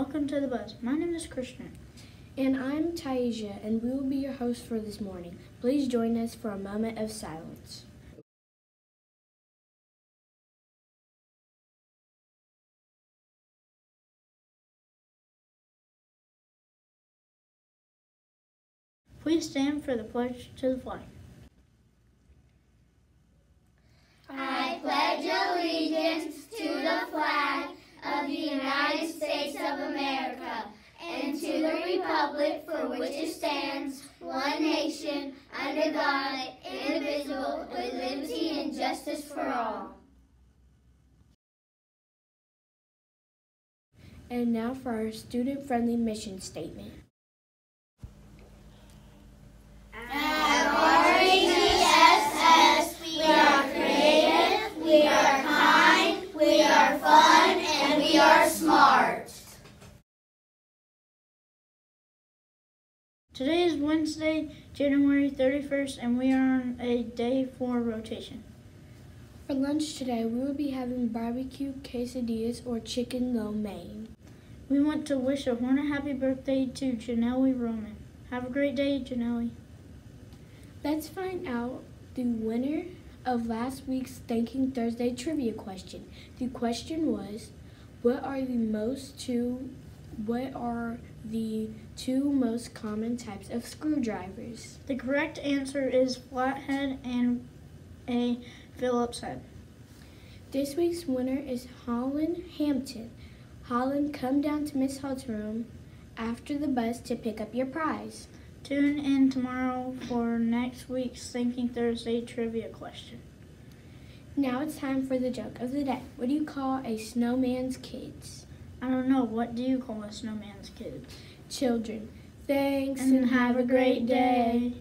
welcome to the buzz. My name is Christian. And I'm Taisha, and we will be your hosts for this morning. Please join us for a moment of silence. Please stand for the pledge to the flag. I pledge allegiance to the flag of the United States of America and to the republic for which it stands, one nation, under God, indivisible, with liberty and justice for all. And now for our student friendly mission statement. Today is Wednesday, January 31st, and we are on a day four rotation. For lunch today, we will be having barbecue quesadillas or chicken lo mein. We want to wish a Hornet happy birthday to Janelle Roman. Have a great day, Janelle. Let's find out the winner of last week's Thinking Thursday trivia question. The question was, what are the most two what are the two most common types of screwdrivers? The correct answer is flathead and a Phillips head. This week's winner is Holland Hampton. Holland, come down to Miss Hull's room after the bus to pick up your prize. Tune in tomorrow for next week's Thinking Thursday trivia question. Now it's time for the joke of the day. What do you call a snowman's kids? I don't know, what do you call a snowman's kids? Children. Thanks And have a great day.